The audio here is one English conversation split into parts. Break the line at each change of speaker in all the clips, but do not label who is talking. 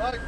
Right.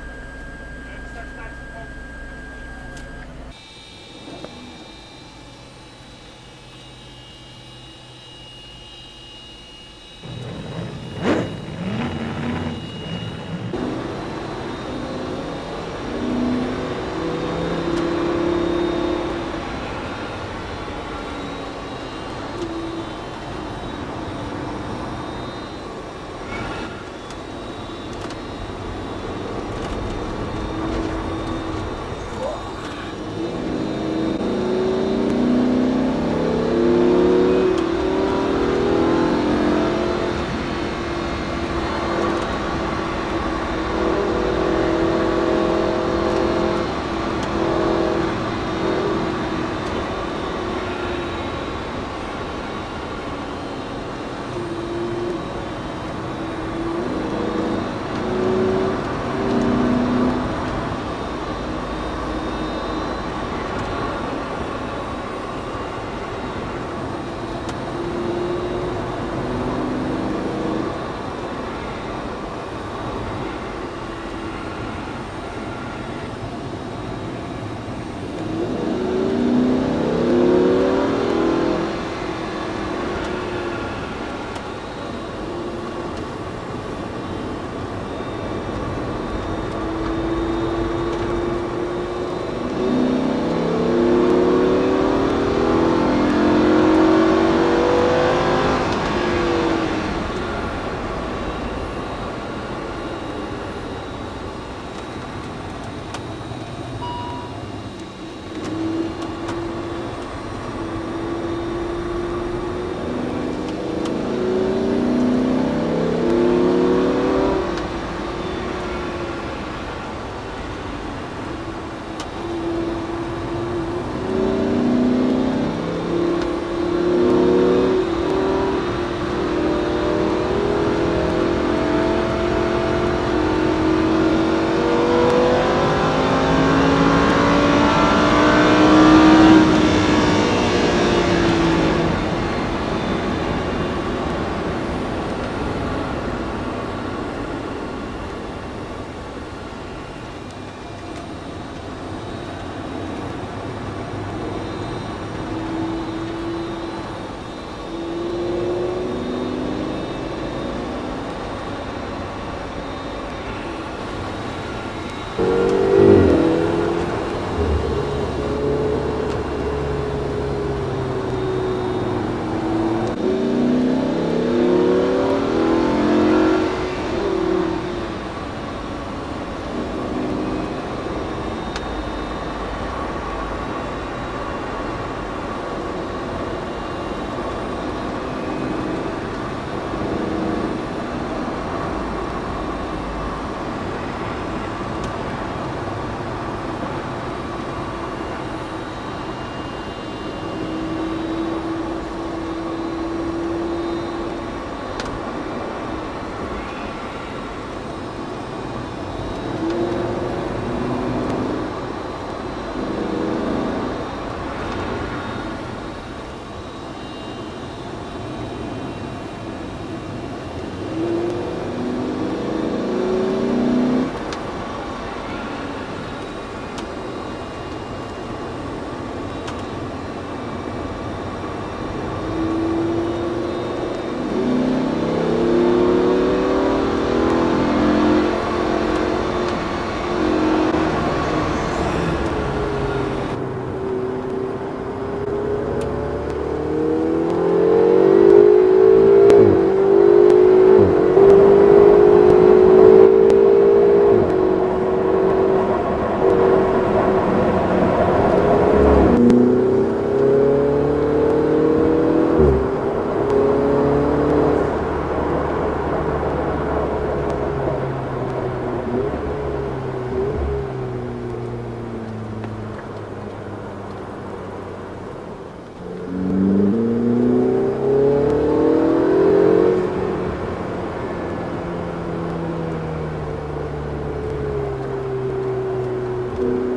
thank you.